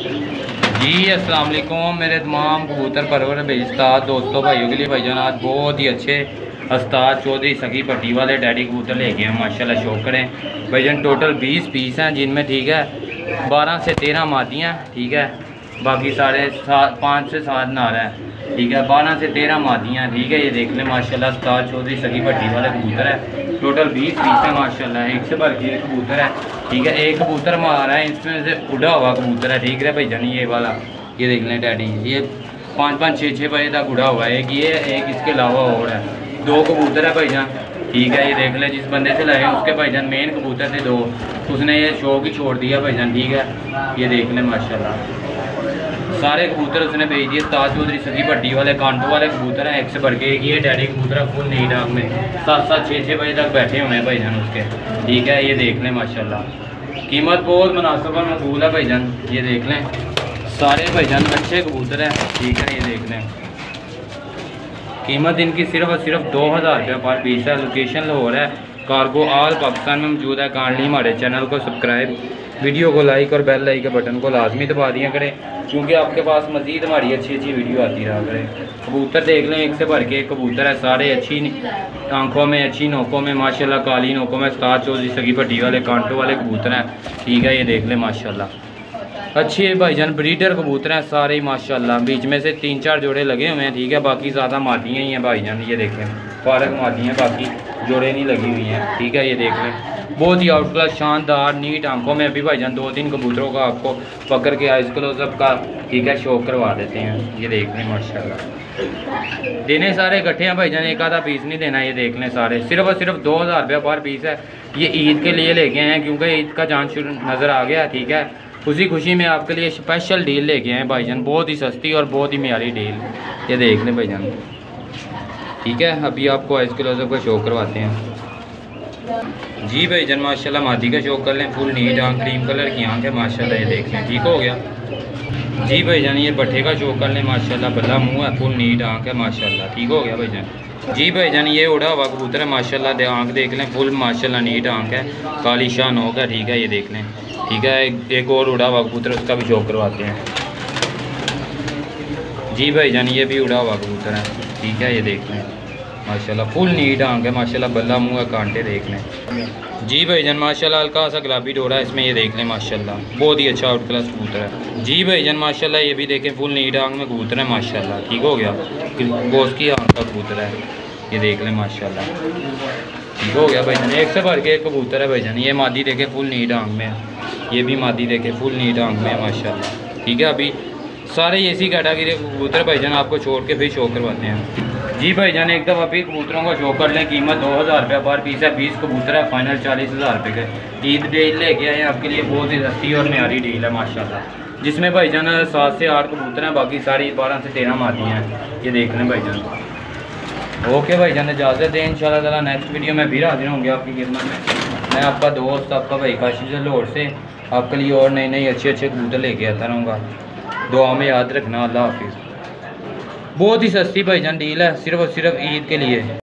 جی السلام علیکم۔ میرے تمام کبوتر پرور بھائی استاد دوستوں بھائیوں کے لیے، بھائی جان، آج بہت ہی اچھے استاد چودھری سکی پٹی والے ڈیڈی کبوتر لے کے ہیں۔ ماشاء اللہ شوق کریں۔ بھائی جان، ٹوٹل بیس پیس ہیں، جن میں ٹھیک ہے، بارہ سے تیرہ مادیاں، ٹھیک ہے۔ باقی سارے سات پانچ سے سات نار ہیں۔ ٹھیک ہے، بارہ سے تیرہ مادیاں، ٹھیک ہے، یہ دیکھ لیں ماشاء اللہ استاد چودھری سکی پٹی والے کبوتر ہے ٹوٹل بیس پیس ہیں ماشاء اللہ ایک سے بھر کے کبوتر ہے ٹھیک ہے، ایک کبوتر مارا ہے، اس میں سے اڑا ہوا کبوتر ہے، ٹھیک ہے، بھائی جان، یہ والا۔ یہ دیکھ لیں، ڈیڈی، یہ پانچ پانچ چھ چھ بجے تک اڑا ہوا ہے، ایک یہ، ایک اس کے علاوہ اور ہے۔ دو کبوتر ہے بھائی جان۔ ٹھیک ہے، یہ دیکھ لیں، جس بندے سے لائے اس کے، بھائی جان مین کبوتر تھے دو۔ اس نے یہ شوق ہی چھوڑ دیا، بھائی جان، ٹھیک ہے۔ یہ دیکھ لیں ماشاء اللہ سارے کبوتر اس نے بھیج دیے تاج چودھری سگی بڈی والے کانٹو والے کبوتر ہیں ایک سے بڑھ کے ایک یہ ڈیڈی کبوتر ہے فل نیٹ ڈاک میں سات سات چھ چھ بجے تک بیٹھے ہوئے ہیں بھائی جان اس کے ٹھیک ہے یہ دیکھ لیں ماشاء اللہ قیمت بہت مناسب اور مقبول ہے بھائی جان یہ دیکھ لیں سارے بھائی جان اچھے کبوتر ہیں ٹھیک ہے یہ دیکھ لیں قیمت ان کی صرف اور صرف دو ہزار روپے پر پیس ہے لوکیشن لاہور ہے کارگو آل پاکستان میں موجود ہے کانڈلی ہمارے چینل کو سبسکرائب ویڈیو کو لائک اور بیل لائک کے بٹن کو لازمی دبا دیا کریں، کیونکہ آپ کے پاس مزید ہماری اچھی اچھی ویڈیو آتی رہا کرے۔ کبوتر دیکھ لیں، ایک سے بھر کے کبوتر ہے، سارے اچھی آنکھوں میں، اچھی نوکوں میں، ماشاءاللہ کالی نوکوں میں، استاد چوزی سگی پٹی والے، کانٹوں والے کبوتر ہیں۔ ٹھیک ہے، یہ دیکھ لیں، ماشاءاللہ۔ اچھی بھائی جان بریڈر کبوتر ہیں سارے ہی، ماشاءاللہ۔ بیچ میں سے تین چار جوڑے لگے ہوئے ہیں، ٹھیک ہے، باقی زیادہ مادیاں ہی ہیں بھائی جان۔ یہ دیکھیں، فارغ مادی ہیں باقی جوڑے نہیں لگی ہوئی ہیں۔ ٹھیک ہے، یہ دیکھ لیں۔ بہت ہی آؤٹ کلاس شاندار نیٹ آنکھوں میں۔ ابھی بھائی جان، دو تین کبوتروں کا آپ کو پکڑ کے آئس کلوز اپ کا ٹھیک ہے شوق کروا دیتے ہیں۔ یہ دیکھ لیں ماشاء اللہ دینے سارے اکٹھے ہیں بھائی جان، ایک آدھا پیس نہیں دینا، یہ دیکھ لیں سارے۔ صرف اور صرف دو ہزار روپیہ پر پیس ہے۔ یہ عید کے لیے لے کے ہیں، کیونکہ عید کا جان شروع نظر آ گیا، ٹھیک ہے۔ اسی خوشی میں آپ کے لیے اسپیشل ڈیل لے کے ہیں بھائی جان۔ بہت ہی سستی اور بہت ہی معیاری ڈیل یہ دیکھ لیں بھائی جان۔ ٹھیک ہے، ابھی آپ کو آئس کلوز اپ کا شوق کرواتے ہیں۔ جی بھائی جان ماشاء اللہ مادی کا شوق کر لیں فل نیٹ آنکھ، کریم کلر کی آنکھ ہے ماشاء اللہ یہ دیکھ لیں، ٹھیک ہو گیا؟ جی بھائی جان، یہ بٹھے کا شوق کر لیں ماشاء اللہ بلا منہ ہے فل نیٹ آنکھ ہے ماشاء اللہ ٹھیک ہو گیا بھائی جان؟ جی بھائی جان، یہ اڑا ہوا کبوتر ہے ماشاء اللہ آنکھ دیکھ لیں فل ماشاء اللہ نیٹ آنکھ ہے، کالی شان ہوگا ٹھیک ہے، یہ دیکھ لیں، ٹھیک ہے ایک اور اڑا ہوا کبوتر، اس کا بھی شوق کرواتے ہیں۔ جی بھائی جان، یہ بھی اڑا ہوا کبوتر ہے، ٹھیک ہے، یہ دیکھ لیں۔ ماشاءاللہ فل نیٹ آنگ ہے، ماشاءاللہ، بلہ منہ ہے، کانٹے دیکھ لیں۔ جی بھائی جان، ماشاءاللہ، ہلکا سا گلابی ڈورا ہے، اس میں یہ دیکھ لیں، ماشاءاللہ۔ بہت ہی اچھا آؤٹ کلاس کبوتر ہے۔ جی بھائی جان، ماشاءاللہ، یہ بھی دیکھیں فل نیٹ آنگ میں کبوتر ہے، ماشاءاللہ۔ ٹھیک ہو گیا؟ گوشت کی آنکھ کا کبوتر ہے۔ یہ دیکھ لیں، ماشاءاللہ۔ ٹھیک ہو گیا بھائی جان، ایک سے بھر کے ایک کبوتر ہے بھائی جان۔ یہ مادی دیکھیں فل نیٹ آنگ میں۔ یہ بھی مادی دیکھیں فل نیٹ آنگ میں ماشاء اللہ ٹھیک ہے، ابھی سارے اسی کیٹاگری کبوتر بھائی جان آپ کو چھوڑ کے پھر شو کرواتے ہیں جی بھائی جان ایک دفعہ پھر کبوتروں کا شو کر لیں قیمت دو ہزار روپیہ پر پیس ہے بیس کبوتر ہے فائنل چالیس ہزار روپے کے عید ڈیل لے کے آئے ہیں آپ کے لیے بہت ہی سستی اور معیاری ڈیل ہے ماشاء اللہ جس میں بھائی جان سات سے آٹھ کبوتر ہیں باقی ساری بارہ سے تیرہ ماتی ہیں یہ دیکھ لیں بھائی جان اوکے بھائی جان اجازت دیں ان شاء اللہ تعالیٰ نیکسٹ ویڈیو میں پھر حاضر ہوں گے آپ کی خدمت میں میں آپ کا دوست آپ کا بھائی کاشی سے لاہور سے آپ کے لیے اور نئی نئی اچھے اچھے کبوتر لے کے آتا رہوں گا دعا میں یاد رکھنا، اللہ حافظ۔ بہت ہی سستی بھائی جان ڈیل ہے، صرف اور صرف عید کے لیے۔